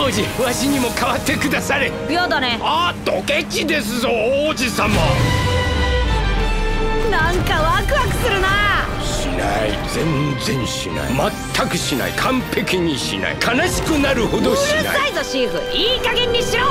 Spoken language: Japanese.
王子わしにも代わってくだされ。やだね。あドケチですぞ王子様。なんかワクワクするな。しない。全然しない。全くしない。完璧にしない。悲しくなるほどしない。うるさいぞシーフ。いい加減にしろ。